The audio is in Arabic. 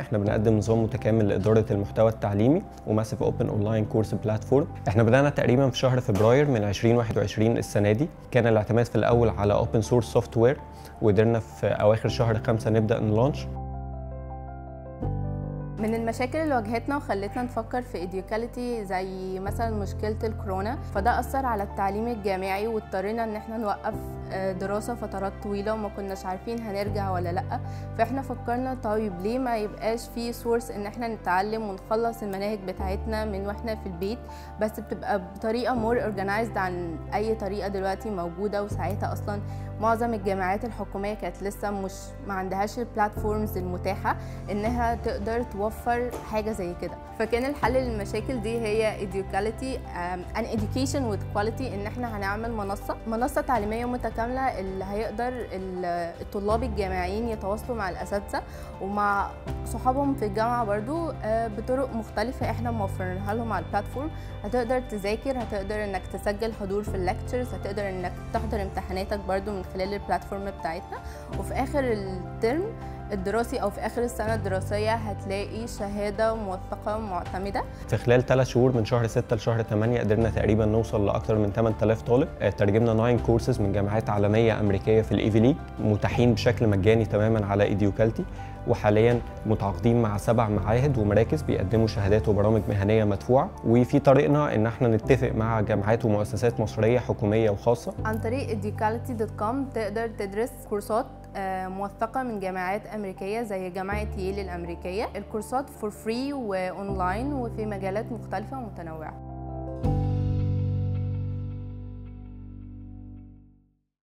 إحنا بنقدم نظام متكامل لإدارة المحتوى التعليمي و massive open online course platform إحنا بدأنا تقريبا في شهر فبراير من 2021 السنة دي. كان الاعتماد في الأول على open source software وقدرنا في أواخر شهر خمسة نبدأ ن launch من المشاكل اللي واجهتنا وخلتنا نفكر في Educality زي مثلا مشكلة الكورونا فده أثر على التعليم الجامعي واضطرينا إن إحنا نوقف دراسة فترات طويلة وما كناش عارفين هنرجع ولا لأ. فإحنا فكرنا طيب ليه ما يبقاش في source إن إحنا نتعلم ونخلص المناهج بتاعتنا من وإحنا في البيت بس بتبقى بطريقة more organized عن أي طريقة دلوقتي موجودة وساعتها أصلا معظم الجامعات الحكومية كانت لسه مش ما عندهاش ال platforms المتاحة إنها تقدر توفر حاجة زي كده. فكان الحل للمشاكل دي هي Educality ان education with quality إن إحنا هنعمل منصة منصة تعليمية متكاملة اللي هيقدر الطلاب الجامعيين يتواصلوا مع الأساتذة ومع صحابهم في الجامعة برضو بطرق مختلفة إحنا موفرينها لهم على ال platform هتقدر تذاكر هتقدر إنك تسجل حضور في ال lectures هتقدر إنك تحضر امتحاناتك برضو من خلال ال platform بتاعتنا وفي اخر ال term الدراسي أو في آخر السنة الدراسية هتلاقي شهادة موثقة معتمدة. في خلال ثلاث شهور من شهر 6 لشهر 8 قدرنا تقريبا نوصل لاكثر من 8000 طالب. ترجمنا 9 كورسز من جامعات عالمية أمريكية في ال Ivy League متاحين بشكل مجاني تماما على Educality وحاليا متعاقدين مع سبع معاهد ومراكز بيقدموا شهادات وبرامج مهنية مدفوعة. وفي طريقنا إن إحنا نتفق مع جامعات ومؤسسات مصرية حكومية وخاصة. عن طريق educality.com تقدر تدرس كورسات موثقة من جامعات أمريكية زي جامعة ييل الأمريكية. الكورسات for free و online وفي مجالات مختلفة ومتنوعة.